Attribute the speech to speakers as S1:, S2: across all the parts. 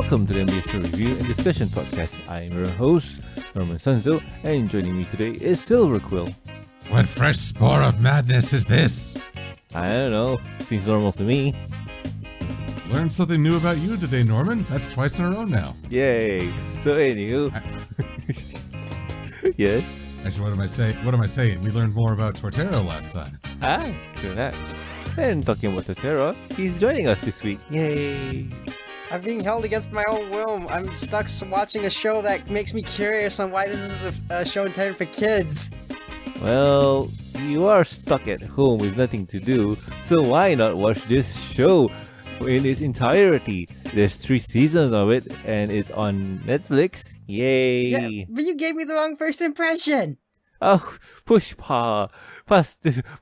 S1: Welcome to the Show Review and Discussion Podcast. I am your host, Norman Sanzo, and joining me today is Silver Quill.
S2: What fresh spore of madness is this?
S1: I don't know, seems normal to me.
S2: Learned something new about you today, Norman. That's twice in a row now.
S1: Yay! So, anywho, yes.
S2: Actually, what am I saying? What am I saying? We learned more about Torterra last time.
S1: Ah, true that. And talking about Torterra, he's joining us this week. Yay!
S3: I'm being held against my own will. I'm stuck watching a show that makes me curious on why this is a, a show intended for kids.
S1: Well, you are stuck at home with nothing to do, so why not watch this show in its entirety? There's three seasons of it, and it's on Netflix. Yay!
S3: Yeah, but you gave me the wrong first impression.
S1: Oh, push pa, push,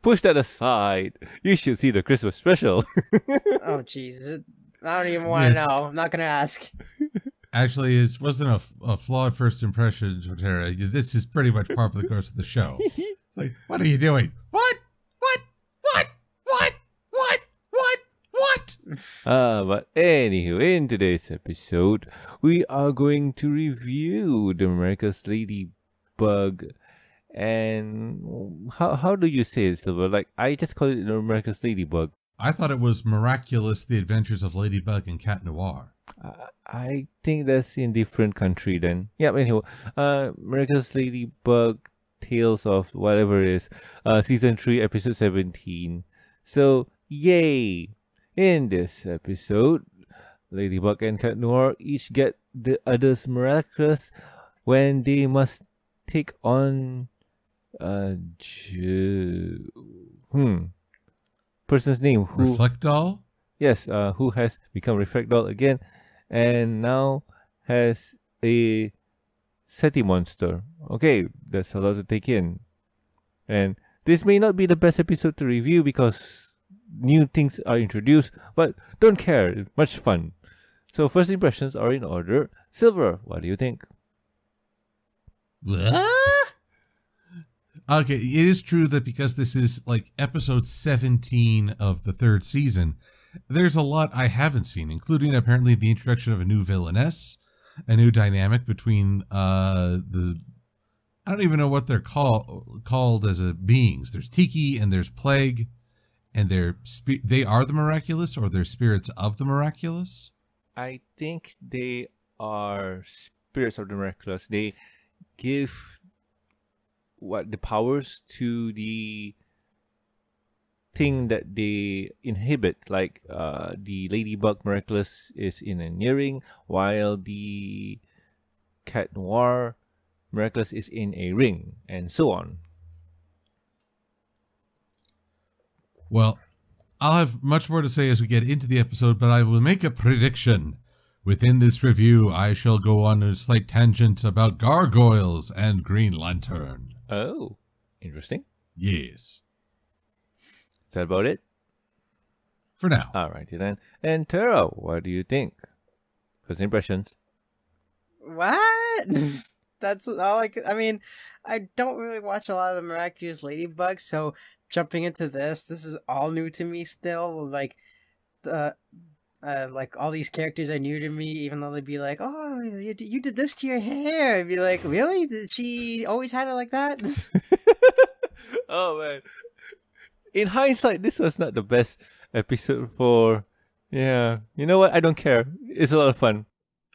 S1: push that aside. You should see the Christmas special.
S3: oh, Jesus. I don't even want to
S2: Yes.
S3: know. I'm not going to ask.
S2: Actually, it wasn't a, a flawed first impression, Torterra. This is pretty much part of the course of the show. It's like, what are you doing? What? What? What? What? What? What? What?
S1: Ah, but anywho, in today's episode, we are going to review the America's Ladybug. And how how do you say it, Silver? Like I just call it the America's Ladybug.
S2: I thought it was miraculous: the adventures of Ladybug and Cat Noir.
S1: I- I think that's in different country then. Yeah, anyhow, uh, America's Ladybug Tales of whatever it is, uh, season three, episode seventeen. So yay! In this episode, Ladybug and Cat Noir each get the other's miraculous when they must take on uh Ju- hmm person's name who
S2: Reflekdoll.
S1: yes, uh, who has become Refractdoll again, and now has a sentimonster. Okay, that's a lot to take in. And this may not be the best episode to review because new things are introduced, but don't care, much fun. So first impressions are in order. Silver, what do you think?
S2: Okay, it is true that because this is like episode 17 of the third season, there's a lot I haven't seen, including apparently the introduction of a new villainess, a new dynamic between uh the I don't even know what they're called called as a beings. There's Tikki and there's Plagg, and they're they are the miraculous or they're spirits of the miraculous.
S1: I think they are spirits of the miraculous. They give what the powers to the thing that they inhibit. Like uh, the ladybug miraculous is in an earring, while the cat noir miraculous is in a ring, and so on.
S2: Well, I'll have much more to say as we get into the episode, but I will make a prediction. Within this review, I shall go on a slight tangent about gargoyles and Green Lantern.
S1: Oh, interesting.
S2: Yes.
S1: Is that about it?
S2: For now.
S1: Alrighty then. And Taro, what do you think? First impressions.
S3: What? That's all I could. I mean, I don't really watch a lot of the Miraculous Ladybug, so jumping into this, this is all new to me still. Like, the. Uh, like all these characters are new to me, even though they'd be like, "Oh, you, you did this to your hair." I'd be like, "Really? Did she always had it like that?"
S1: oh man. In hindsight, this was not the best episode for yeah. You know what? I don't care. It's a lot of fun.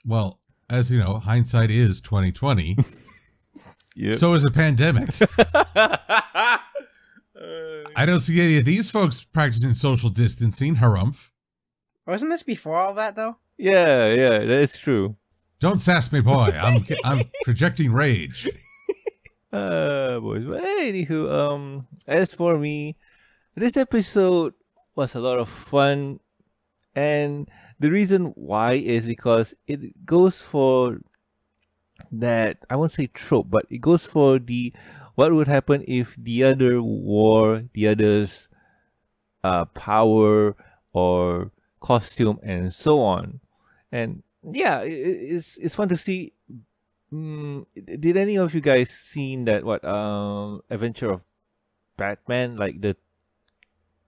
S2: Well, as you know, hindsight is 2020.
S1: Yep.
S2: So is a pandemic.
S1: Uh,
S2: I don't see any of these folks practicing social distancing. Harumph.
S3: Wasn't this before all that though?
S1: yeah, yeah, that is true.
S2: Don't sass me, boy. I'm I'm projecting rage.
S1: Uh boys. But anywho, um as for me, this episode was a lot of fun and the reason why is because it goes for that I won't say trope, but it goes for the what would happen if the other wore the other's uh power or costume and so on. And yeah, it's it's fun to see Mm, did any of you guys seen that what um adventure of Batman like the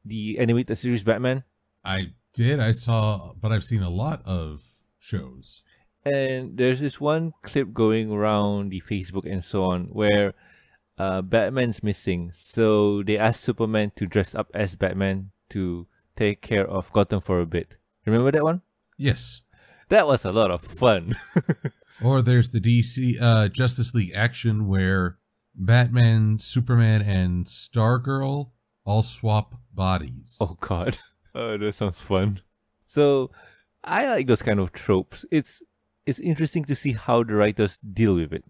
S1: the animated series Batman?
S2: I did. I saw, but I've seen a lot of shows.
S1: And there's this one clip going around the Facebook and so on where uh, Batman's missing. So they ask Superman to dress up as Batman to take care of Gotham for a bit. Remember that one?
S2: Yes.
S1: That was a lot of fun.
S2: Or there's the DC uh, Justice League action where Batman, Superman, and Stargirl all swap bodies.
S1: oh god. Oh, that sounds fun. So I like those kind of tropes. It's it's interesting to see how the writers deal with it.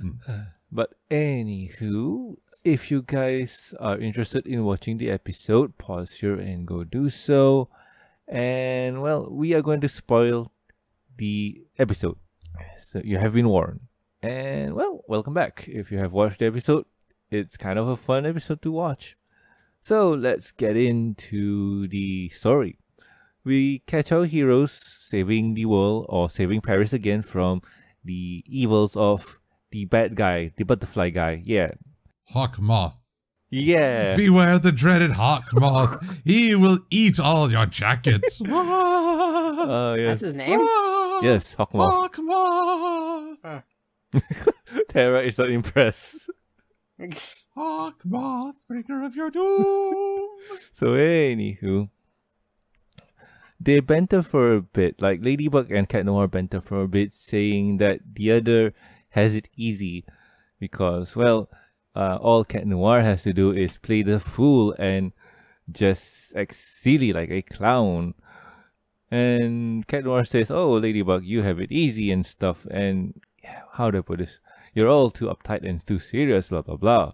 S2: Hmm.
S1: But anywho, if you guys are interested in watching the episode, pause here and go do so. And well, we are going to spoil the episode. So you have been warned. And well, welcome back. If you have watched the episode, it's kind of a fun episode to watch. So let's get into the story. We catch our heroes saving the world or saving Paris again from the evils of the bad guy, the butterfly guy. Yeah.
S2: Hawk Moth.
S1: Yeah.
S2: Beware the dreaded Hawk Moth. he will eat all your jackets. Ah,
S1: Uh, yes.
S3: That's his name.
S1: yes, hawk moth.
S2: Hawk Moth.
S1: Tara is not impressed.
S2: Hawk Moth, bringer of your doom.
S1: So anywho, they banter for a bit, like Ladybug and Cat Noir banter for a bit, saying that the other has it easy because, well, uh, all Cat Noir has to do is play the fool and just act silly like a clown. And Cat Noir says, "Oh, Ladybug, you have it easy and stuff." And how do I put this? You're all too uptight and too serious, blah blah blah.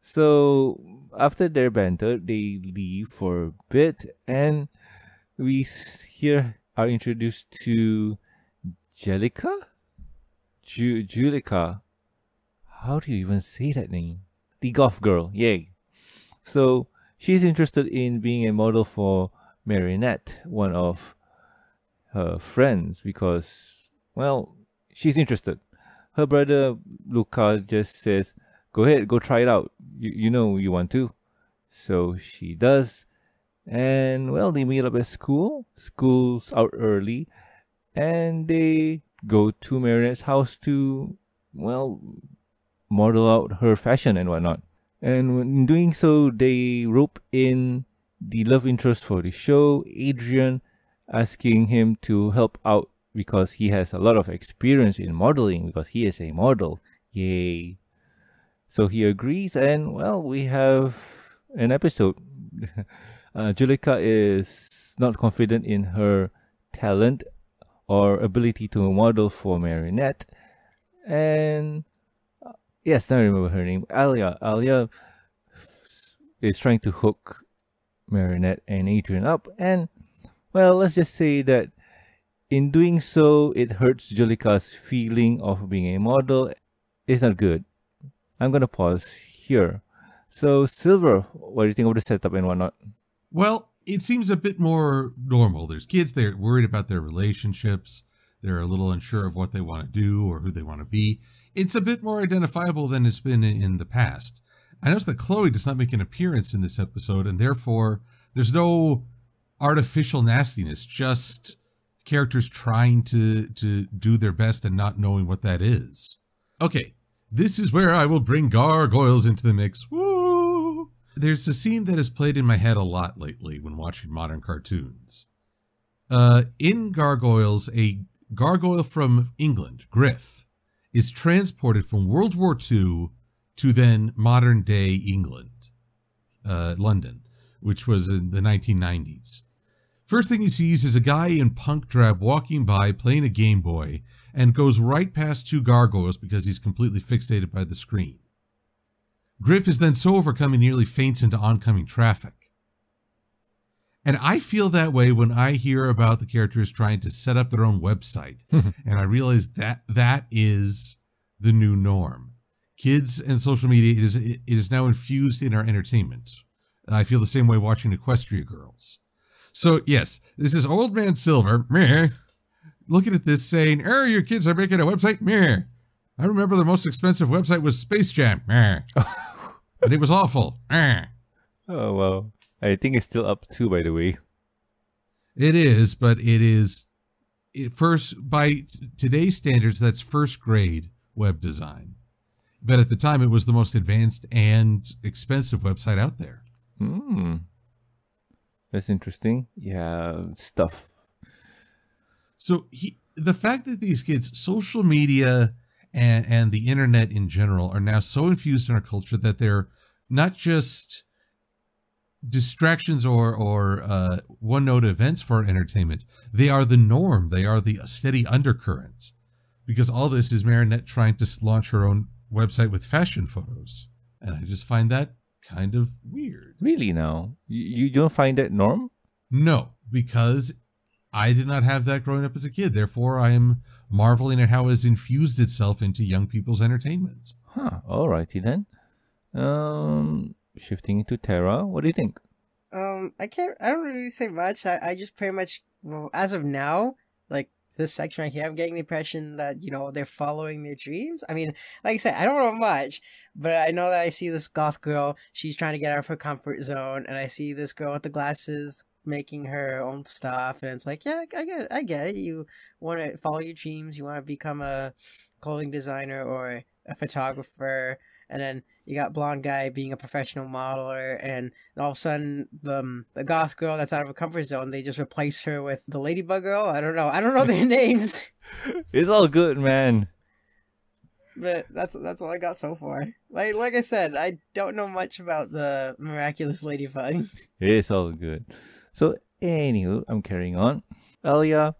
S1: So after their banter, they leave for a bit, and we here are introduced to Jellica, Ju- Juleka. How do you even say that name? The goth girl, yay! So she's interested in being a model for Marinette, one of her friends, because well, she's interested. Her brother Luka just says, "Go ahead, go try it out. You you know you want to." So she does, and well, they meet up at school. School's out early, and they go to Marinette's house to, well, model out her fashion and whatnot. And in doing so, they rope in the love interest for the show, Adrien, asking him to help out because he has a lot of experience in modeling because he is a model. Yay. So he agrees, and well, we have an episode. uh, Juleka is not confident in her talent or ability to model for Marinette. And uh, yes, now I remember her name. Alya. Alya is trying to hook Marinette and Adrien up. And well, let's just say that in doing so, it hurts Juleka's feeling of being a model. It's not good. I'm gonna pause here. So, Silver, what do you think of the setup and whatnot?
S2: Well, it seems a bit more normal. There's kids, they're worried about their relationships. They're a little unsure of what they want to do or who they want to be. It's a bit more identifiable than it's been in, the past. I noticed that Chloe does not make an appearance in this episode, and therefore there's no artificial nastiness, just characters trying to, to do their best and not knowing what that is. Okay, this is where I will bring gargoyles into the mix. Woo! There's a scene that has played in my head a lot lately when watching modern cartoons. Uh, in Gargoyles, a gargoyle from England, Griff, is transported from World War II to then modern day England, uh, London, which was in the 1990s. First thing he sees is a guy in punk drab walking by playing a Game Boy and goes right past two gargoyles because he's completely fixated by the screen. Griff is then so overcome he nearly faints into oncoming traffic. And I feel that way when I hear about the characters trying to set up their own website. and I realize that that is the new norm. Kids and social media it is it is now infused in our entertainment. I feel the same way watching Equestria Girls. So yes, this is old man Silver. Meh, looking at this saying, "Oh, your kids are making a website." Meh. I remember the most expensive website was Space Jam. And it was awful.
S1: Oh, well. I think it's still up too, by the way.
S2: It is, but it is it first by t- today's standards, that's first grade web design. But at the time, it was the most advanced and expensive website out there.
S1: Hmm. That's interesting. Yeah, stuff.
S2: So he, the fact that these kids, social media and, and the internet in general, are now so infused in our culture that they're not just distractions or or uh, one note events for entertainment. They are the norm. They are the steady undercurrent. Because all this is Marinette trying to launch her own website with fashion photos, and I just find that kind of weird.
S1: Really now? You, you don't find that norm?
S2: No, because I did not have that growing up as a kid. Therefore, I am marveling at how it has infused itself into young people's entertainment.
S1: Huh. Alrighty then. Um, shifting into Terra. What do you think?
S3: Um, I can't. I don't really say much. I, I just pretty much, well, as of now, like this section right here, I'm getting the impression that you know they're following their dreams. I mean, like I said, I don't know much, but I know that I see this goth girl. She's trying to get out of her comfort zone, and I see this girl with the glasses making her own stuff, and it's like, yeah, I get, it, I get it. You want to follow your dreams. You want to become a clothing designer or a photographer, and then you got blonde guy being a professional modeler, and and all of a sudden, the, um, the goth girl that's out of her comfort zone, they just replace her with the ladybug girl. I don't know. I don't know their names,
S1: It's all good, man.
S3: but that's that's all I got so far. Like like I said, I don't know much about the miraculous ladybug.
S1: It's all good. So, anywho, I'm carrying on. Alya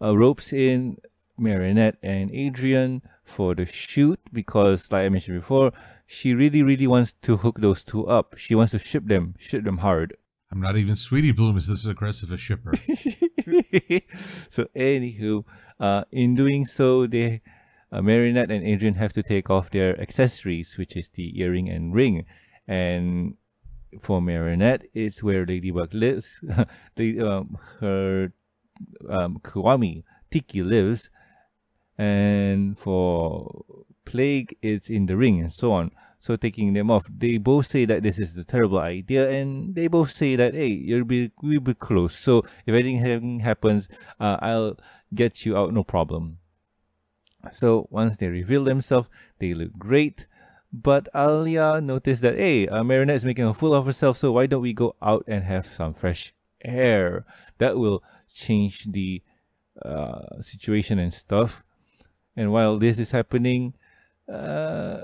S1: uh, ropes in Marinette and Adrien for the shoot because, like I mentioned before, she really, really wants to hook those two up. She wants to ship them, ship them hard.
S2: I'm not even Sweetie Bloom is this aggressive a shipper.
S1: so, anywho, uh, in doing so, they uh, Marinette and Adrien have to take off their accessories, which is the earring and ring. And for Marinette, it's where Ladybug lives. the, um, her um, Kwami Tikki lives. And for Plagg, it's in the ring and so on. So taking them off, they both say that this is a terrible idea, and they both say that hey, you'll be we'll be close. So if anything happens, uh, I'll get you out, no problem. So once they reveal themselves, they look great. But Alya noticed that hey, uh, Marinette is making a fool of herself. So why don't we go out and have some fresh air? That will change the uh, situation and stuff. And while this is happening, uh,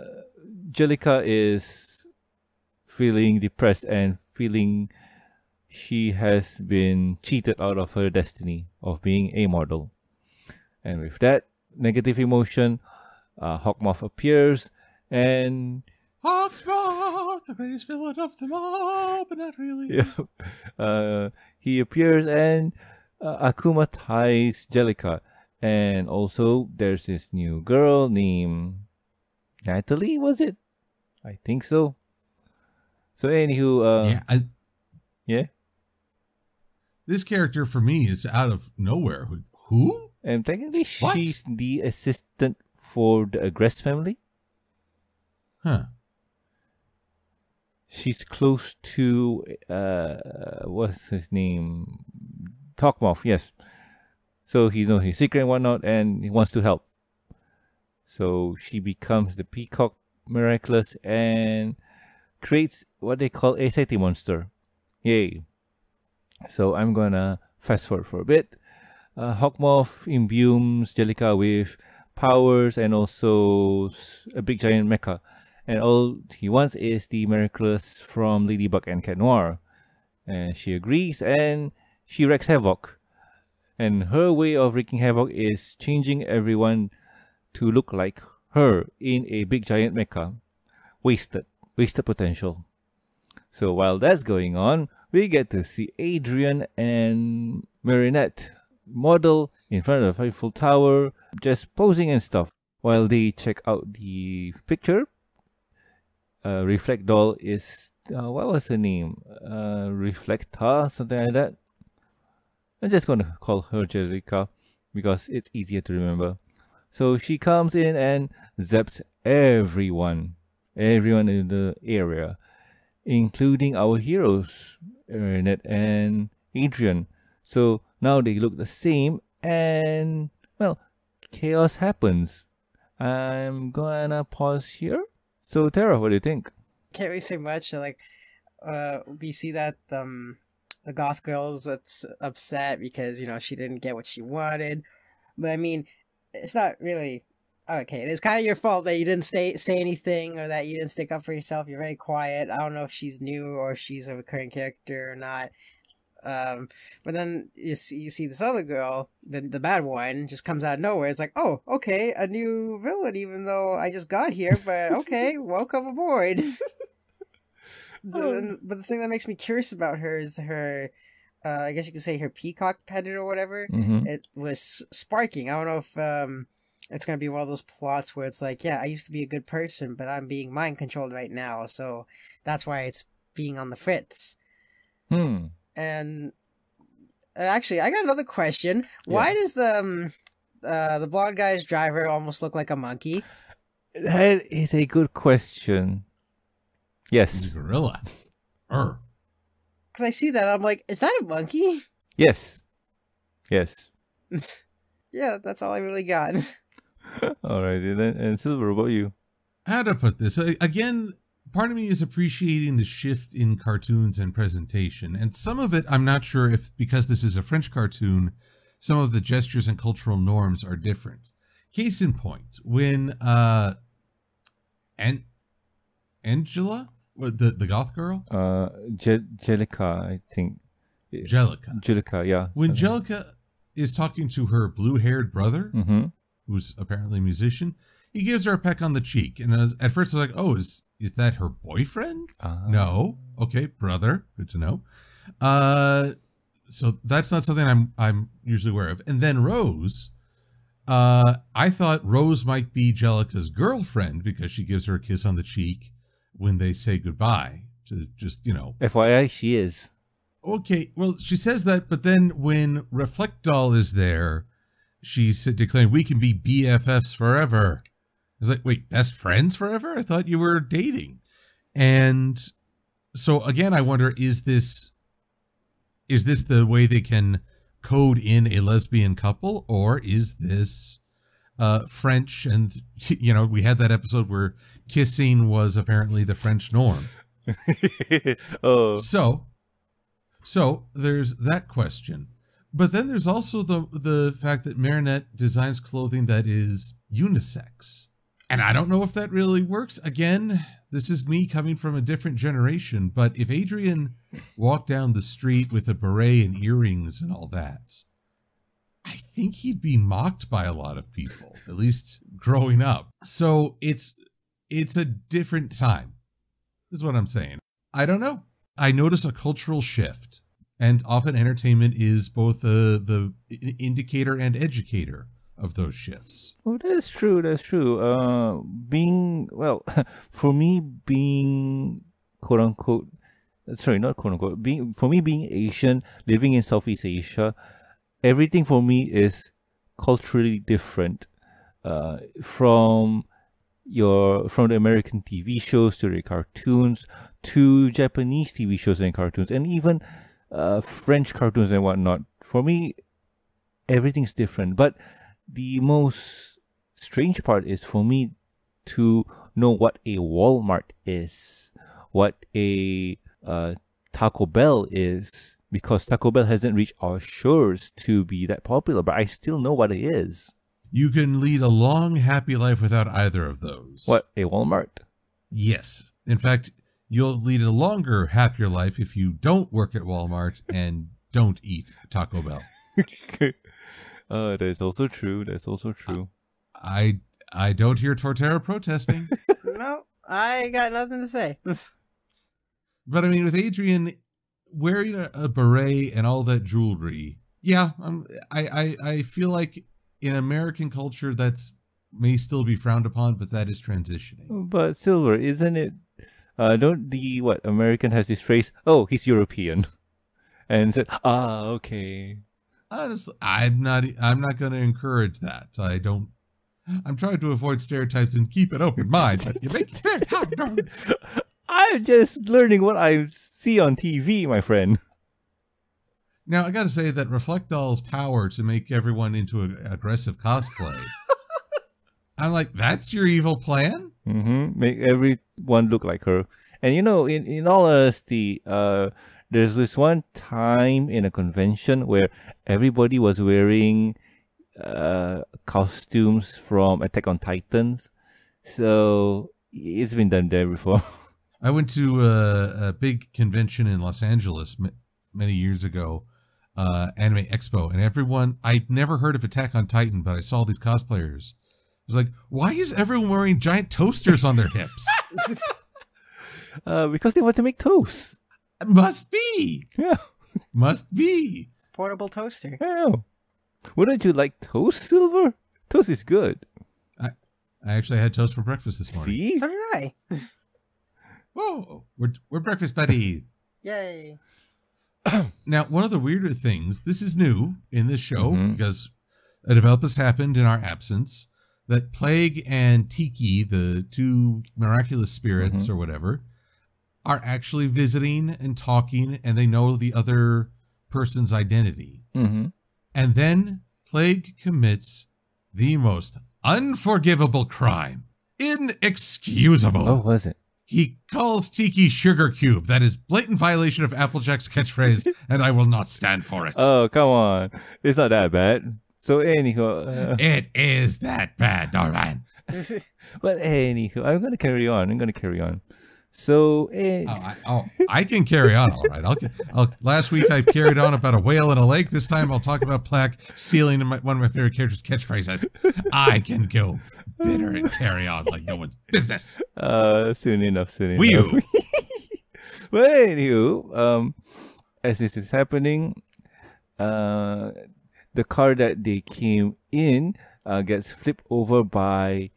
S1: is feeling depressed and feeling she has been cheated out of her destiny of being a model. And with that negative emotion, uh, Hawkmoth appears and
S2: Hawkmoth, the greatest villain of them all, but not really.
S1: yeah, uh, he appears and uh, Akuma ties Jellica. And also, there's this new girl named Natalie, was it? I think so. So, anywho, uh,
S2: yeah, I,
S1: yeah.
S2: this character for me is out of nowhere. Who? who?
S1: And technically,
S2: What?
S1: she's the assistant for the Agreste family.
S2: Huh.
S1: She's close to, uh, what's his name? Talkmouth, yes. So he knows his secret and whatnot, and he wants to help. So she becomes the Peacock Miraculous and creates what they call a sentimonster. Yay. So I'm gonna fast forward for a bit. Uh, Hawkmoth imbues Jellica with powers and also a big giant mecha. And all he wants is the Miraculous from Ladybug and Cat Noir. And she agrees and she wreaks havoc. And her way of wreaking havoc is changing everyone to look like her in a big giant mecha. Wasted. Wasted potential. So while that's going on, we get to see Adrien and Marinette model in front of the Eiffel Tower, just posing and stuff. While they check out the picture, uh, Reflekdoll is uh, what was her name? Uh, Reflekta, something like that. I'm just gonna call her Jerica because it's easier to remember. So she comes in and zaps everyone, everyone in the area, including our heroes, Ernest and Adrien. So now they look the same and well, chaos happens. I'm gonna pause here. So, Tara, what do you think?
S3: Can't really say much. Like, uh, we see that um, the goth girl's ups- upset because you know she didn't get what she wanted. But I mean, it's not really okay. It is kind of your fault that you didn't stay say anything or that you didn't stick up for yourself. You're very quiet. I don't know if she's new or if she's a recurring character or not. Um, but then you see, you see this other girl, the the bad one, just comes out of nowhere. It's like, oh, okay, a new villain, even though I just got here. But okay, welcome aboard. the, but the thing that makes me curious about her is her, uh, I guess you could say her peacock petted or whatever.
S1: Mm-hmm.
S3: It was sparking. I don't know if um, it's gonna be one of those plots where it's like, yeah, I used to be a good person, but I'm being mind controlled right now, so that's why it's being on the fritz.
S1: Hmm.
S3: And uh, actually, I got another question. Why does the um, uh, the blonde guy's driver almost look like a monkey?
S1: That is a good question.
S2: He's
S1: Yes.
S2: a gorilla. Er.
S3: Because I see that, I'm like, is that a monkey?
S1: Yes. Yes.
S3: yeah, that's all I really got.
S1: Alrighty then. And Silver, what about you?
S2: How to put this? Again, part of me is appreciating the shift in cartoons and presentation. And some of it, I'm not sure if because this is a French cartoon, some of the gestures and cultural norms are different. Case in point, when uh An- Angela, what, the the goth girl,
S1: Uh, Je- Jellica, I think.
S2: Jelica,
S1: Jellica, yeah.
S2: When Jellica is talking to her blue-haired brother,
S1: Mm-hmm.
S2: who's apparently a musician, he gives her a peck on the cheek. And as, at first, I was like, "Oh, is is that her boyfriend?"
S1: Ah.
S2: No. Okay, brother. Good to know. Uh, so that's not something I'm I'm usually aware of. And then Rose, uh, I thought Rose might be Jellica's girlfriend because she gives her a kiss on the cheek when they say goodbye. To just you know,
S1: FYI, she is.
S2: okay. Well, she says that, but then when Reflekdoll is there, she's declaring we can be BFFs forever. It's like, wait, best friends forever? I thought you were dating. And so again, I wonder, is this is this the way they can code in a lesbian couple, or is this uh French and you know, we had that episode where kissing was apparently the French norm.
S1: oh.
S2: So, so there's that question, but then there's also the the fact that Marinette designs clothing that is unisex, and I don't know if that really works. Again, this is me coming from a different generation, but if Adrien walked down the street with a beret and earrings and all that, I think he'd be mocked by a lot of people, at least growing up. So it's it's a different time. Is what I'm saying. I don't know. I notice a cultural shift, and often entertainment is both the the indicator and educator of those shifts.
S1: Oh, that's true. That's true. Uh, being well, for me, being quote unquote, sorry, not quote unquote, being for me being Asian, living in Southeast Asia, everything for me is culturally different. Uh, from your from the American TV shows to the cartoons to Japanese TV shows and cartoons, and even uh, French cartoons and whatnot. For me, everything's different. But the most strange part is for me to know what a Walmart is, what a uh, Taco Bell is, because Taco Bell hasn't reached our shores to be that popular, but I still know what it is.
S2: You can lead a long, happy life without either of those.
S1: What a Walmart.
S2: Yes. In fact, you'll lead a longer, happier life if you don't work at Walmart and don't eat Taco Bell.
S1: uh, that's also true. That's also true.
S2: I I don't hear Torterra protesting.
S3: no, I got nothing to say.
S2: But I mean, with Adrien wearing a, a beret and all that jewelry, yeah, I'm, I, I I feel like in American culture that's may still be frowned upon, but that is transitioning.
S1: But Silver, isn't it? Uh, don't the what American has this phrase? Oh, he's European, and said, ah, okay.
S2: Honestly, I'm not. I'm not going to encourage that. I don't. I'm trying to avoid stereotypes and keep an open mind. But you make
S1: I'm just learning what I see on TV, my friend.
S2: Now I got to say that Reflekdoll's power to make everyone into an aggressive cosplay. I'm like, that's your evil plan?
S1: Mm-hmm. Make everyone look like her. And you know, in, in all honesty, uh, there's this one time in a convention where everybody was wearing uh, costumes from Attack on Titans. So it's been done there before.
S2: I went to a, a big convention in Los Angeles m- many years ago, uh, Anime Expo, and everyone, I'd never heard of Attack on Titan, but I saw these cosplayers. I was like, why is everyone wearing giant toasters on their hips?
S1: uh, because they want to make toast.
S2: Must be.
S1: Yeah.
S2: Must be.
S3: Portable toaster.
S1: Yeah. Wouldn't you like toast, Silver? Toast is good.
S2: I actually had toast for breakfast this morning.
S1: See?
S3: So did I.
S2: Whoa, we're, we're breakfast buddies.
S3: Yay.
S2: Now, one of the weirder things, this is new in this show
S1: Mhm.
S2: because a development happened in our absence that Plagg and Tikki, the two miraculous spirits
S1: Mhm.
S2: or whatever, are actually visiting and talking and they know the other person's identity.
S1: Mm-hmm.
S2: And then Plagg commits the most unforgivable crime. Inexcusable.
S1: Oh, was it?
S2: He calls Tikki Sugar Cube. That is blatant violation of Applejack's catchphrase, and I will not stand for it.
S1: Oh, come on. It's not that bad. So, anyhow, uh,
S2: it is that bad, Norman.
S1: but anywho, I'm gonna carry on. I'm gonna carry on. So, eh,
S2: Oh, I, oh, I can carry on, all right. I'll, I'll, last week I carried on about a whale in a lake. This time I'll talk about Plagg stealing my, one of my favorite characters' catchphrases. I can go bitter and carry on like no one's business.
S1: uh, soon enough, soon
S2: Wee
S1: enough. but anywho, um, as this is happening, uh, the car that they came in uh, gets flipped over by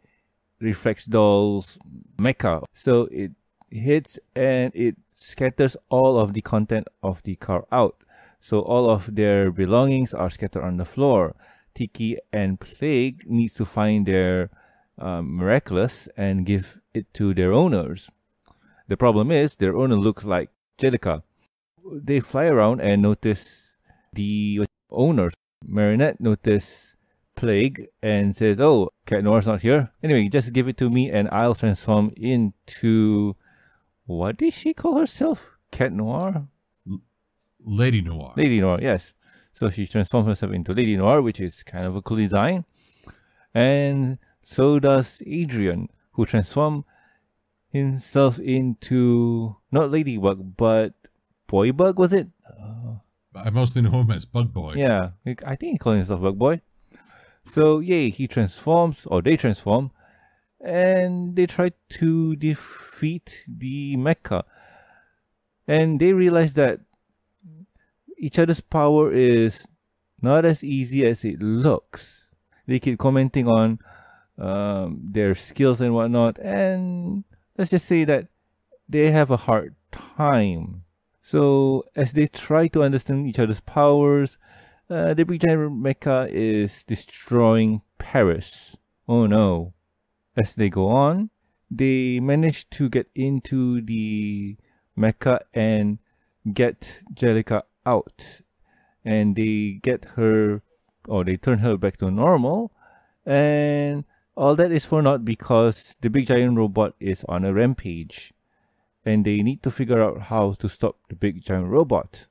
S1: Reflekdoll's mecha. So it hits and it scatters all of the content of the car out. So all of their belongings are scattered on the floor. Tikki and Plagg needs to find their um, miraculous and give it to their owners. The problem is their owner looks like Jellica. They fly around and notice the owners. Marinette notice Plagg and says, "Oh, Cat Noir's not here. Anyway, just give it to me and I'll transform into what did she call herself? Cat Noir,
S2: Lady Noir.
S1: Lady Noir. Yes. So she transforms herself into Lady Noir, which is kind of a cool design. And so does Adrien, who transforms himself into not Ladybug, but Boybug, was it?
S2: I mostly know him as Bug Boy.
S1: Yeah, I think he called himself Bug Boy. So yay, he transforms, or they transform, and they try to defeat the mecha. And they realize that each other's power is not as easy as it looks. They keep commenting on um, their skills and whatnot, and let's just say that they have a hard time. So as they try to understand each other's powers, uh, the big giant mecha is destroying Paris. Oh no. As they go on, they manage to get into the mecha and get Jellica out. And they get her, or they turn her back to normal. And all that is for naught because the big giant robot is on a rampage. And they need to figure out how to stop the big giant robot.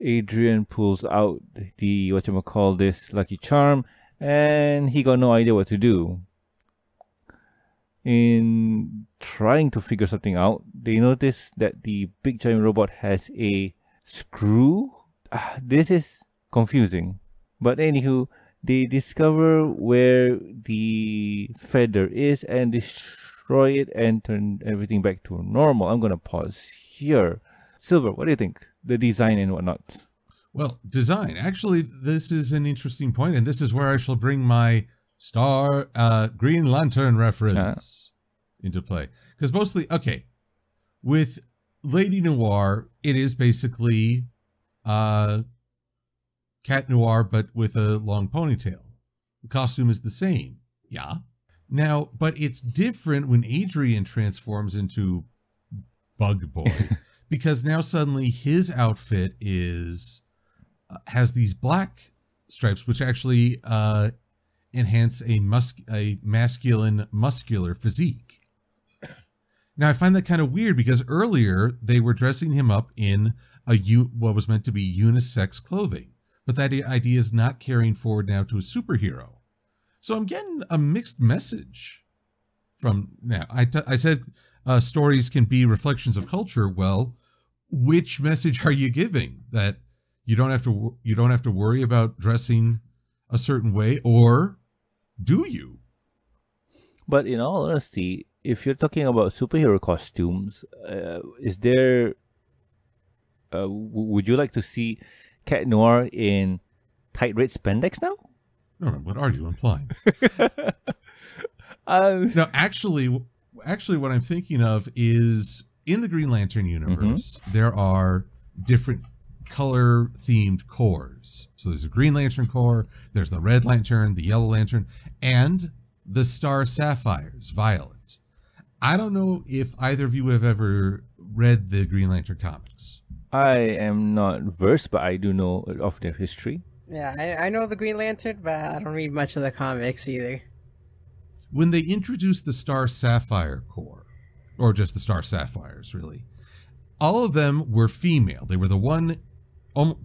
S1: Adrian pulls out the what you call this lucky charm, and he got no idea what to do. In trying to figure something out, they notice that the big giant robot has a screw. Ah, this is confusing, but anywho, they discover where the feather is and destroy it and turn everything back to normal. I'm gonna pause here. Silver, what do you think? The design and whatnot.
S2: Well, design. Actually, this is an interesting point, and this is where I shall bring my Star uh, Green Lantern reference into play. Because mostly, okay, with Lady Noir, it is basically uh, Cat Noir, but with a long ponytail. The costume is the same. Yeah. Now, but it's different when Adrien transforms into Bug Boy. because now suddenly his outfit is uh, has these black stripes, which actually uh, enhance a mus- a masculine muscular physique. Now I find that kind of weird because earlier they were dressing him up in a u- what was meant to be unisex clothing, but that idea is not carrying forward now to a superhero. So I'm getting a mixed message from now. I, t- I said uh, stories can be reflections of culture. Well, which message are you giving that you don't have to you don't have to worry about dressing a certain way, or do you?
S1: But in all honesty, if you're talking about superhero costumes, uh, is there? Uh, w- would you like to see Cat Noir in tight red spandex now?
S2: No, no. What are you implying?
S1: Um,
S2: no, actually, actually, what I'm thinking of is in the Green Lantern universe, there are different color themed Corps. So there's a Green Lantern Corps, there's the Red Lantern, the Yellow Lantern, and the Star Sapphires, Violet. I don't know if either of you have ever read the Green Lantern comics.
S1: I am not versed, but I do know of their history.
S3: Yeah, I, I know the Green Lantern, but I don't read much of the comics either.
S2: When they introduced the Star Sapphire Corps, or just the Star Sapphires, really, all of them were female. They were the one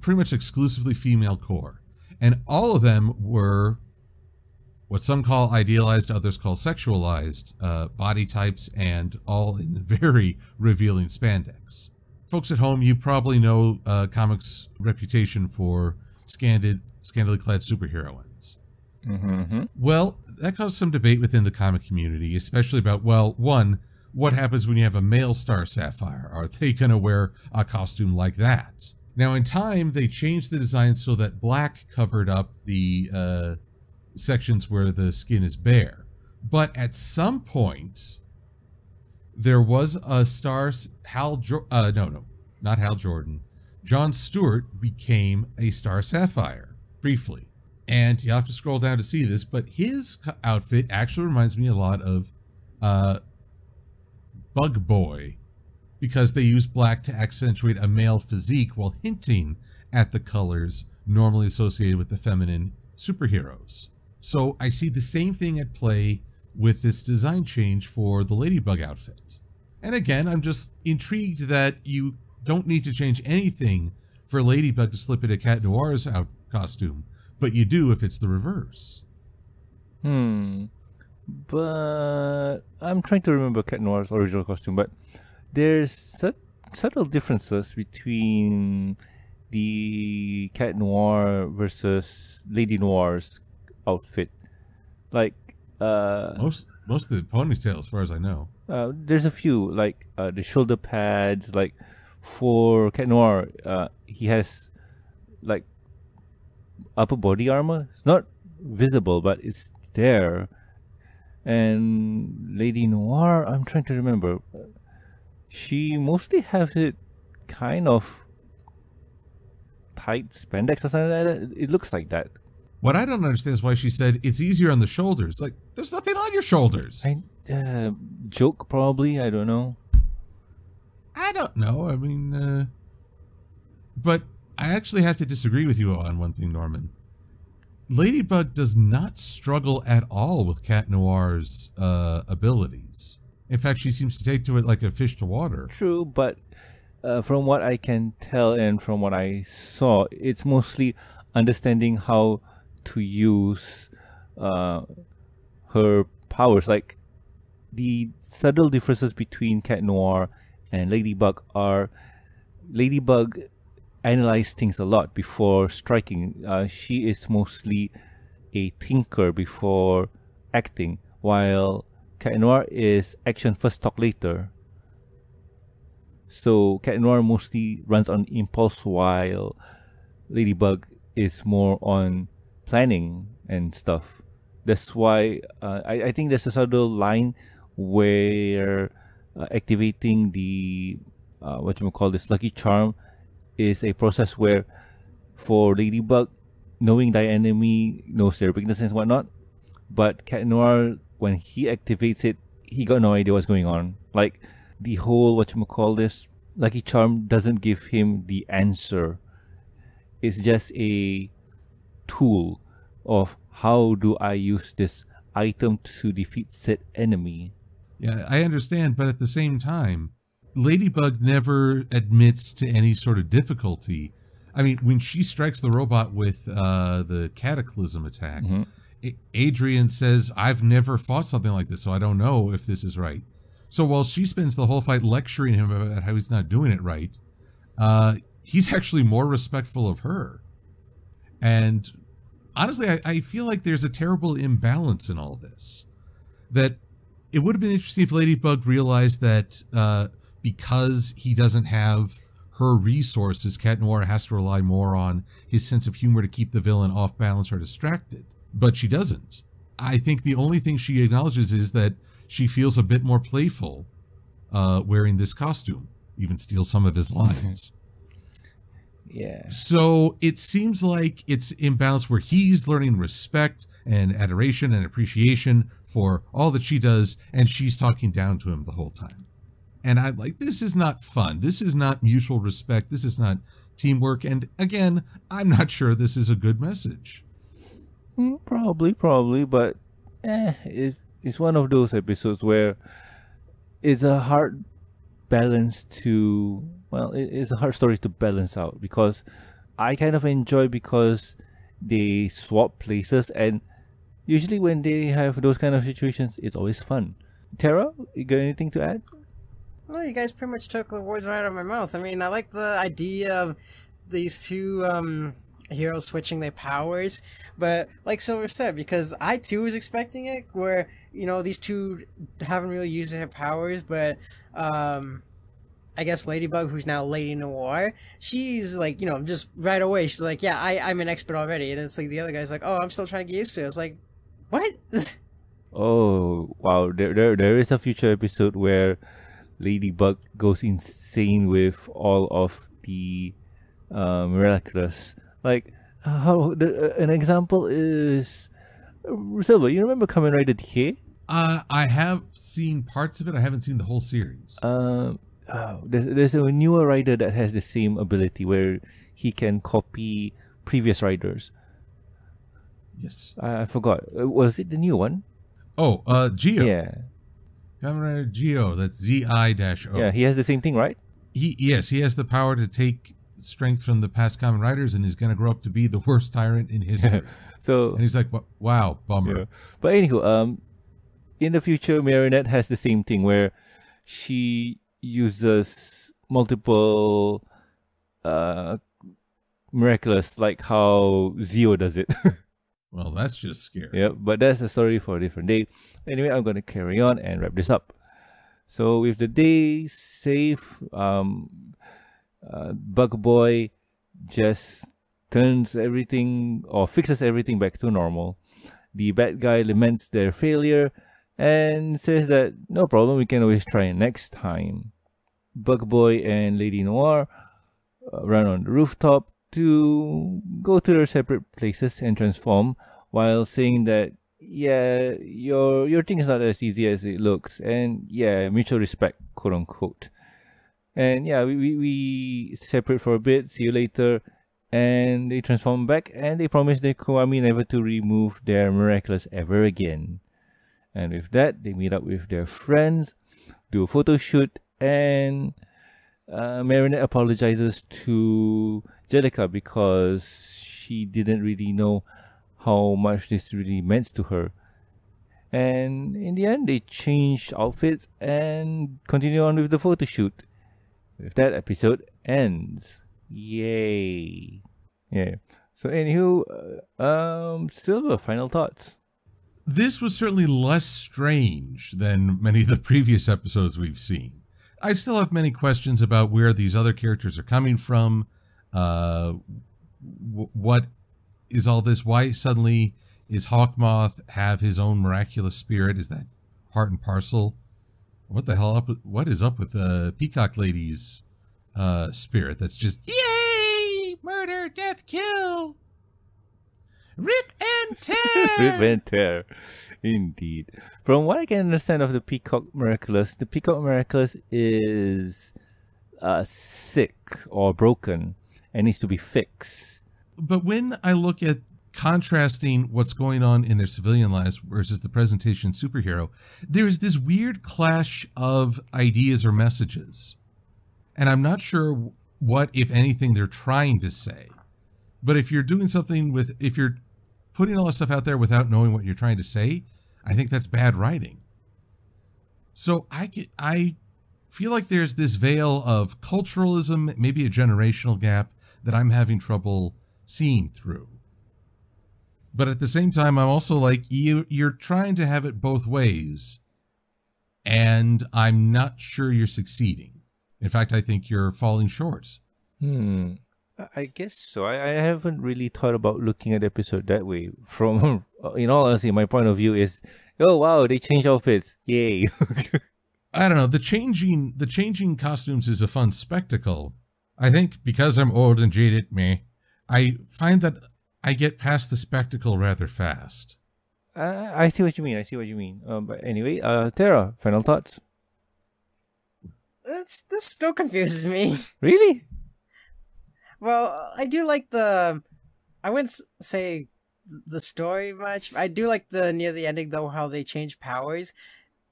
S2: pretty much exclusively female Corps. And all of them were what some call idealized, others call sexualized uh, body types, and all in very revealing spandex. Folks at home, you probably know uh, comics' reputation for scandid, scantily clad superheroines.
S1: Mm-hmm.
S2: Well, that caused some debate within the comic community, especially about, well, one, what happens when you have a male Star Sapphire? Are they going to wear a costume like that? Now, in time, they changed the design so that black covered up the uh, sections where the skin is bare. But at some point, there was a Star Hal. Jo- uh, no, no, not Hal Jordan. John Stewart became a Star Sapphire briefly, and you have to scroll down to see this. But his outfit actually reminds me a lot of uh, Bug Boy because they use black to accentuate a male physique while hinting at the colors normally associated with the feminine superheroes. So I see the same thing at play with this design change for the Ladybug outfit. And again, I'm just intrigued that you don't need to change anything for Ladybug to slip into Cat Noir's out costume, but you do if it's the reverse.
S1: Hmm. But I'm trying to remember Cat Noir's original costume, but there's sub- subtle differences between the Cat Noir versus Lady Noir's outfit. Like, uh,
S2: Most most of the ponytail, as far as I know.
S1: uh, there's a few like uh, the shoulder pads. Like for Cat Noir, uh, he has like upper body armor. It's not visible, but it's there. And Lady Noir, I'm trying to remember. She mostly has it kind of tight spandex or something like that. It looks like that.
S2: What I don't understand is why she said it's easier on the shoulders. Like, there's nothing on your shoulders.
S1: I uh, joke probably. I don't know.
S2: I don't know. I mean, uh, but I actually have to disagree with you on one thing, Norman. Ladybug does not struggle at all with Cat Noir's uh, abilities. In fact, she seems to take to it like a fish to water.
S1: True, but uh, from what I can tell and from what I saw, it's mostly understanding how to use uh, her powers. Like the subtle differences between Cat Noir and Ladybug are Ladybug analyze things a lot before striking. Uh, she is mostly a thinker before acting, while Cat Noir is action first, talk later. So Cat Noir mostly runs on impulse, while Ladybug is more on planning and stuff. That's why uh, I, I think there's a subtle line where uh, activating the uh, what you call this lucky charm is a process where for Ladybug, knowing thy enemy knows their weaknesses and whatnot, but Cat Noir when he activates it, he got no idea what's going on. Like the whole what you call this lucky charm doesn't give him the answer. it's just a tool of how do I use this item to defeat said enemy.
S2: Yeah, I understand, but at the same time, Ladybug never admits to any sort of difficulty. I mean, when she strikes the robot with uh, the cataclysm attack,
S1: Mhm.
S2: Adrien says, I've never fought something like this, so I don't know if this is right. So while she spends the whole fight lecturing him about how he's not doing it right, uh, he's actually more respectful of her. And honestly, I, I feel like there's a terrible imbalance in all this. That it would have been interesting if Ladybug realized that uh, because he doesn't have her resources, Cat Noir has to rely more on his sense of humor to keep the villain off balance or distracted. But she doesn't. I think the only thing she acknowledges is that she feels a bit more playful uh, wearing this costume, even steals some of his lines.
S1: Yeah.
S2: So it seems like it's imbalance where he's learning respect and adoration and appreciation for all that she does, and she's talking down to him the whole time. And I'm like, this is not fun. This is not mutual respect. This is not teamwork. And again, I'm not sure this is a good message.
S1: Mm, Probably, probably, but eh, it, it's one of those episodes where it's a hard balance to well, it, it's a hard story to balance out because I kind of enjoy because they swap places and usually when they have those kind of situations, it's always fun. Tara, you got anything to add?
S3: Well, you guys pretty much took the words right out of my mouth. I mean, I like the idea of these two um, heroes switching their powers, but like Silver said, because I too was expecting it, where you know these two haven't really used their powers, but um, I guess Ladybug, who's now Lady Noir, she's like, you know, just right away, she's like, yeah, I, I'm an expert already, and it's like the other guy's like, oh, I'm still trying to get used to it. It's like, what?
S1: Oh wow, there, there there is a future episode where Ladybug goes insane with all of the uh, miraculous. Like how the, uh, an example is Silver. You remember Kamen Rider Decade?
S2: Uh, I have seen parts of it. I haven't seen the whole series.
S1: Um, oh, there's there's a newer rider that has the same ability where he can copy previous riders.
S2: yes.
S1: I, I forgot. Uh, Was it the new one?
S2: Oh, uh, Zi-O.
S1: Yeah,
S2: Kamen Rider Zi-O. That's Z I dash O.
S1: yeah. He has the same thing, right?
S2: he yes he has the power to take strength from the past Kamen Riders and he's going to grow up to be the worst tyrant in history
S1: So
S2: and he's like wow bummer
S1: Yeah. But anywho, um, in the future, Marinette has the same thing where she uses multiple uh miraculous, like how Zi-O does it.
S2: well that's just scary
S1: Yeah, But that's a story for a different day. Anyway, I'm gonna carry on and wrap this up. So with the day safe, um, uh, Bug Boy just turns everything or fixes everything back to normal. The bad guy laments their failure and says that no problem, we can always try next time. Bug Boy and Lady Noir uh, run on the rooftop to go to their separate places and transform while saying that yeah your your thing is not as easy as it looks and yeah mutual respect quote unquote and yeah we, we, we separate for a bit see you later and they transform back and they promise the Kwami never to remove their miraculous ever again and with that they meet up with their friends do a photo shoot and uh, Marinette apologizes to Juleka because she didn't really know how much this really meant to her. And in the end, they change outfits and continue on with the photo shoot. With that, episode ends. Yay! Yeah. So, anywho, uh, um, Silver, final thoughts.
S2: this was certainly less strange than many of the previous episodes we've seen i still have many questions about where these other characters are coming from uh what is all this why suddenly is hawkmoth have his own miraculous spirit is that part and parcel what the hell up with, what is up with uh peacock lady's uh spirit that's just yay murder death kill rip and tear
S1: Rip and tear. Indeed. From what I can understand of the Peacock Miraculous, the Peacock Miraculous is uh, sick or broken and needs to be fixed.
S2: but when I look at contrasting what's going on in their civilian lives versus the presentation superhero, there's this weird clash of ideas or messages. And I'm not sure what, if anything, they're trying to say. But if you're doing something with, if you're putting all this stuff out there without knowing what you're trying to say, I think that's bad writing. So I get, I feel like there's this veil of culturalism, maybe a generational gap that I'm having trouble seeing through. But at the same time, I'm also like you. You're trying to have it both ways, and I'm not sure you're succeeding. In fact, I think you're falling short.
S1: Hmm. I guess so. I, I haven't really thought about looking at the episode that way. From in all honesty, my point of view is, oh wow, they changed outfits, yay!
S2: I don't know. The changing the changing costumes is a fun spectacle. I think because I'm old and jaded, me, I find that I get past the spectacle rather fast.
S1: uh, I see what you mean. I see what you mean. Um, but anyway, uh, Tara, final thoughts.
S3: This this still confuses me.
S1: Really?
S3: Well, I do like the. I wouldn't say the story much. I do like the near the ending though how they change powers.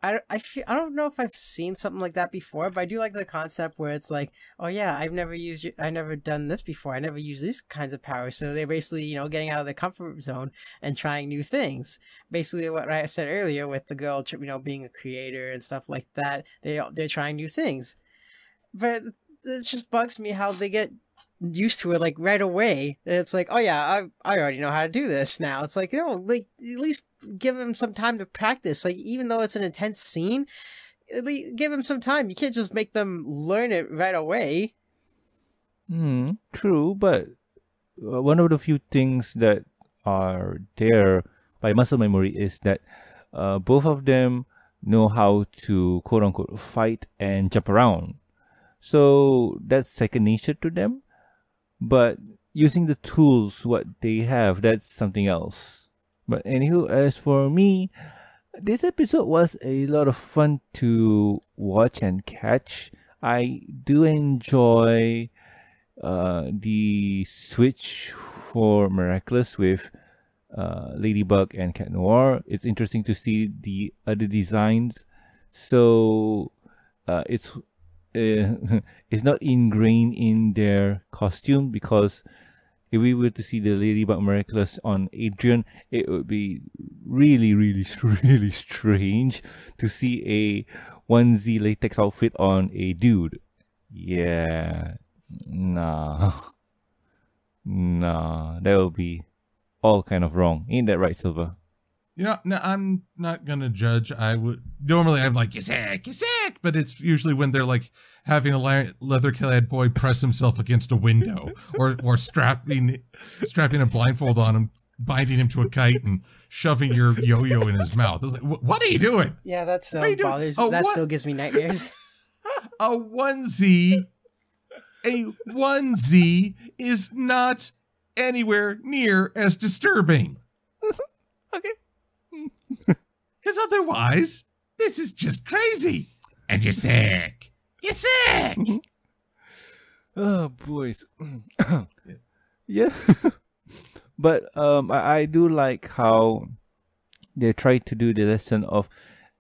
S3: I, I, feel, I don't know if I've seen something like that before, but I do like the concept where it's like, oh yeah, I've never used, y- I never done this before. I never used these kinds of powers. So they're basically, you know, getting out of their comfort zone and trying new things. Basically, what I said earlier with the girl, you know, being a creator and stuff like that. They they're trying new things, but it just bugs me how they get used to it like right away. And it's like, oh yeah, I I already know how to do this now. It's like, you know, like at least give him some time to practice. Like even though it's an intense scene, at least give him some time. You can't just make them learn it right away.
S1: Hmm. True, but uh, one of the few things that are there by muscle memory is that uh, both of them know how to quote unquote fight and jump around. So that's second nature to them. But using the tools what they have, that's something else. But anywho, as for me, this episode was a lot of fun to watch and catch. I do enjoy uh, the switch for Miraculous with uh, Ladybug and Cat Noir. It's interesting to see the other designs. So uh, it's uh, it's not ingrained in their costume because if we were to see the Ladybug Miraculous on Adrien, it would be really, really, really strange to see a onesie latex outfit on a dude. Yeah, nah, nah, that would be all kind of wrong. Ain't that right, Silver?
S2: You know, no, I'm not gonna judge. I would normally I'm like, you sick, you sick, but it's usually when they're like having a leather-clad boy press himself against a window, or or strapping strapping a blindfold on him, binding him to a kite, and shoving your yo-yo in his mouth. It's like, what are you doing?
S3: Yeah, that still
S2: What doing?
S3: bothers.
S2: Oh,
S3: that
S2: what?
S3: still gives me nightmares.
S2: A onesie, a onesie is not anywhere near as disturbing.
S1: Okay.
S2: Because otherwise, this is just crazy. And you're sick. You're sick.
S1: Oh, boys. yeah. but um, I, I do like how they try to do the lesson of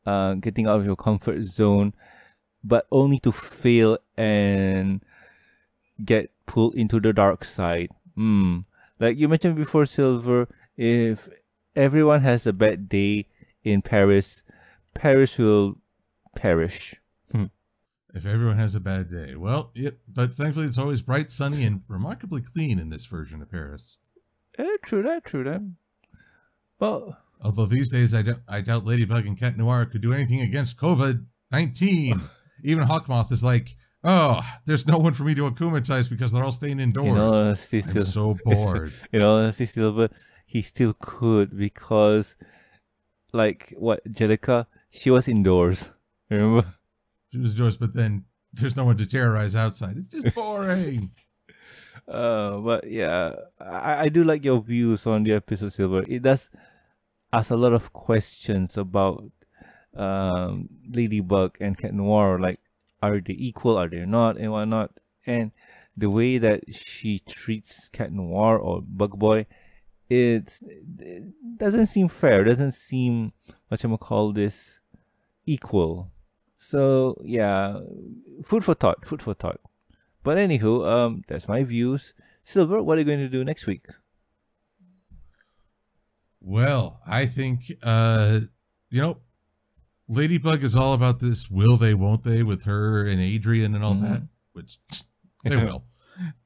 S1: uh, getting out of your comfort zone, but only to fail and get pulled into the dark side. Hmm. Like you mentioned before, Silver, if everyone has a bad day in Paris, Paris will perish.
S2: If everyone has a bad day, well, yep. But thankfully, it's always bright, sunny, and remarkably clean in this version of Paris.
S1: Eh, true that, true that. Well,
S2: Although these days, I, doubt I doubt Ladybug and Cat Noir could do anything against COVID 19. Even Hawkmoth is like, oh, there's no one for me to akumatize because they're all staying indoors.
S1: still,
S2: I'm so bored.
S1: you know, still, but he still could because, like, what Juleka, she was indoors. Remember?
S2: She was indoors, but then there's no one to terrorize outside. It's just boring.
S1: Uh, but yeah, I, I do like your views on the episode, Silver. It does ask a lot of questions about um, Ladybug and Cat Noir. Like, are they equal? Are they not? And whatnot? And the way that she treats Cat Noir or Bug Boy, it's it doesn't seem fair. Doesn't seem what I'm gonna call this equal. So yeah, food for thought. Food for thought. But anywho, um, that's my views. Silver, what are you going to do next week?
S2: Well, I think uh you know, Ladybug is all about this will they, won't they, with her and Adrien and all
S1: Mhm.
S2: that, which they will.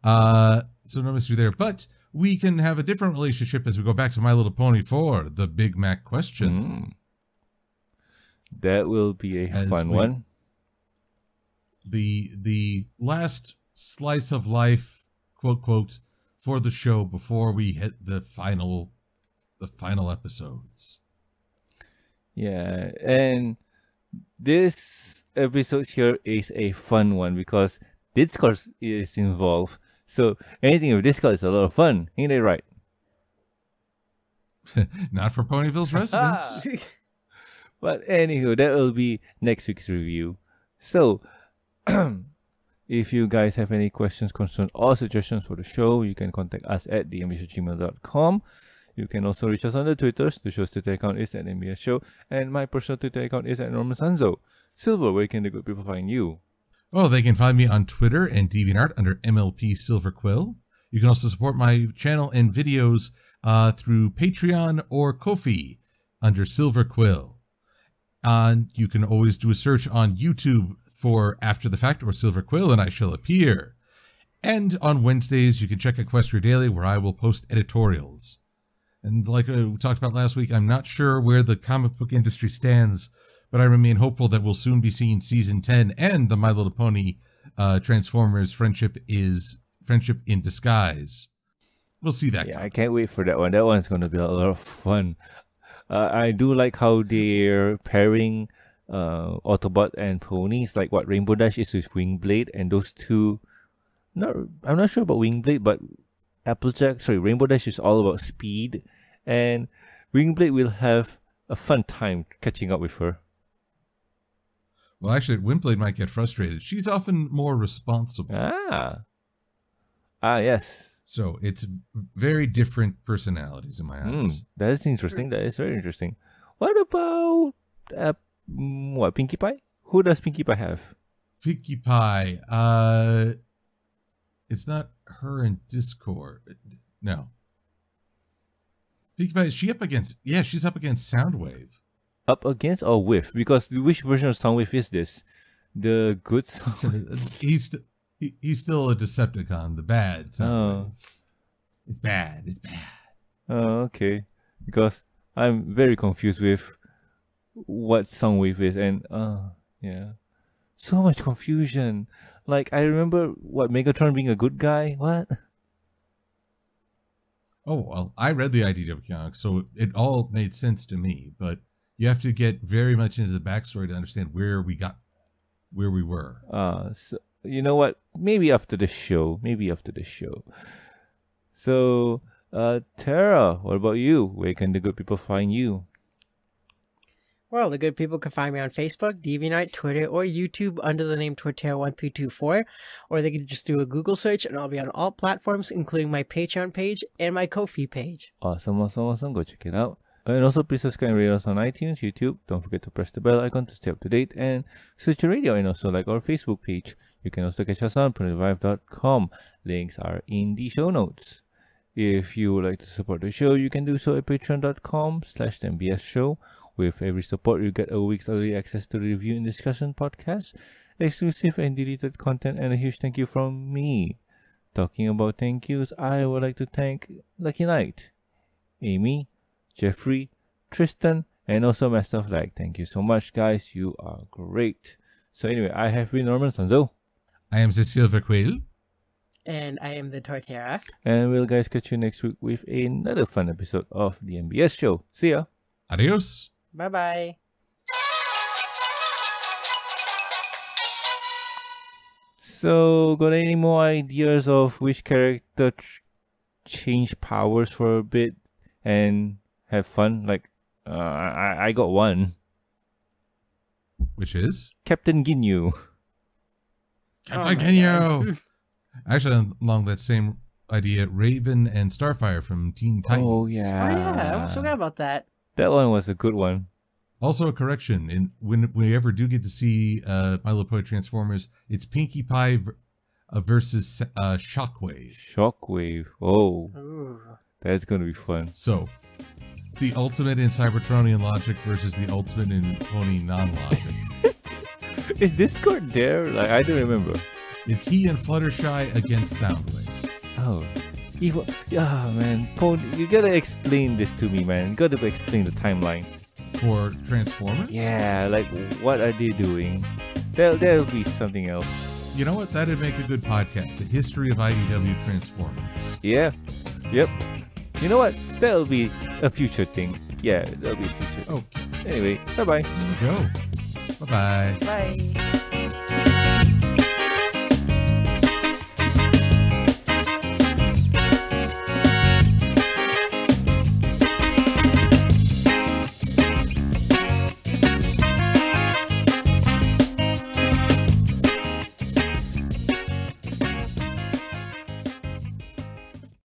S2: Uh so no mystery there. But we can have a different relationship as we go back to My Little Pony 4, the Big Mac question.
S1: Mm. That will be a
S2: As
S1: fun
S2: we-
S1: one.
S2: The the last slice of life, quote quote, for the show before we hit the final the final episodes.
S1: Yeah, and this episode here is a fun one because Discord is involved. So anything with Discord is a lot of fun, ain't it right?
S2: Not for Ponyville's residents.
S1: But anywho, that will be next week's review. So, if you guys have any questions, concerns, or suggestions for the show, you can contact us at thembsgmail.com. You can also reach us on the Twitters. The show's Twitter account is at MBS Show, and my personal Twitter account is at Norman Sanzo. Silver, where can the good people find you?
S2: Oh, they can find me on Twitter and DeviantArt under MLP Silver Quill. You can also support my channel and videos uh, through Patreon or Ko-fi under Silver Quill. And you can always do a search on YouTube for After the Fact or Silver Quill, and I shall appear. And on Wednesdays, you can check Equestria Daily, where I will post editorials. And like uh, we talked about last week, I'm not sure where the comic book industry stands, but I remain hopeful that we'll soon be seeing season 10 and the My Little Pony uh, Transformers Friendship is Friendship in Disguise. We'll see that.
S1: Yeah. I can't wait for that one. That one's going to be a lot of fun. Uh, I do like how they're pairing uh, Autobot and ponies, like what Rainbow Dash is with Windblade, and those two. Not, I'm not sure about Windblade, but Applejack, sorry, Rainbow Dash is all about speed, and Windblade will have a fun time catching up with her.
S2: Well, actually, Windblade might get frustrated. She's often more responsible.
S1: Ah, ah, yes.
S2: So it's very different personalities in my
S1: Hmm,
S2: eyes.
S1: that is interesting. That is very interesting. What about uh, mm, what Pinkie Pie? Who does Pinkie Pie have?
S2: Pinkie Pie, uh, it's not her in Discord. No. Pinkie Pie, is she up against, yeah, she's up against Soundwave.
S1: Up against or with? Because which version of Soundwave is this? The good Soundwave.
S2: he's st- he, he's still a Decepticon, the bad.
S1: oh,
S2: Soundwave. It's bad. It's bad.
S1: oh, okay. Because I'm very confused with what Soundwave is, and uh, yeah, so much confusion. Like I remember what Megatron being a good guy. What?
S2: Oh well, I read the IDW comics, so it all made sense to me. But you have to get very much into the backstory to understand where we got, where we were.
S1: Uh, so, you know what? Maybe after the show. Maybe after the show. So, uh, Tara, what about you? Where can the good people find you?
S3: Well, the good people can find me on Facebook, DeviantArt, Twitter, or YouTube under the name Torterra1324, or they can just do a Google search and I'll be on all platforms, including my Patreon page and my Ko-fi page.
S1: Awesome, awesome, awesome. Go check it out. And also, please subscribe and rate us on iTunes, YouTube. Don't forget to press the bell icon to stay up to date and Stitcher radio and also like our Facebook page. You can also catch us on PonyvilleLive.com. Links are in the show notes. If you would like to support the show, you can do so at patreon.com slash MBS show. With every support, you get a week's early access to the review and discussion podcast, exclusive and deleted content, and a huge thank you from me. Talking about thank yous, I would like to thank Lucky Knight, Amy, Jeffrey, Tristan, and also Master of Lag. Thank you so much, guys. You are great. So anyway, I have been Norman Sanzo,
S2: I am the Silver Quill.
S3: And I am the Torterra.
S1: and we'll guys catch you next week with another fun episode of the MBS show. See ya.
S2: Adios.
S3: Bye bye.
S1: So, got any more ideas of which character ch- change powers for a bit and have fun? Like, uh, I I got one.
S2: Which is
S1: Captain Ginyu.
S3: Oh
S2: Captain
S3: my
S2: Ginyu.
S3: God.
S2: Actually, along that same idea, Raven and Starfire from Teen Titans.
S1: Oh yeah.
S3: Oh yeah, I almost forgot about that.
S1: That one was a good one.
S2: Also, a correction: in when we ever do get to see uh, My Little Pony Transformers, it's Pinkie Pie v- uh, versus uh, Shockwave.
S1: Shockwave. Oh,
S3: Ooh.
S1: that's gonna be fun.
S2: So, the ultimate in Cybertronian logic versus the ultimate in Pony non-logic.
S1: Is Discord there? Like I don't remember.
S2: it's he and Fluttershy against Soundwave.
S1: Oh, evil. Yeah, oh, man. Pony, you gotta explain this to me, man. You gotta explain the timeline.
S2: For Transformers,
S1: Yeah, like what are they doing? There, there'll be something else.
S2: you know what? That'd make a good podcast. The history of IDW Transformers.
S1: Yeah. Yep. You know what? That'll be a future thing. Yeah, that'll be a future.
S2: Okay,
S1: Anyway, bye bye.
S2: there we go. Bye bye.
S3: Bye.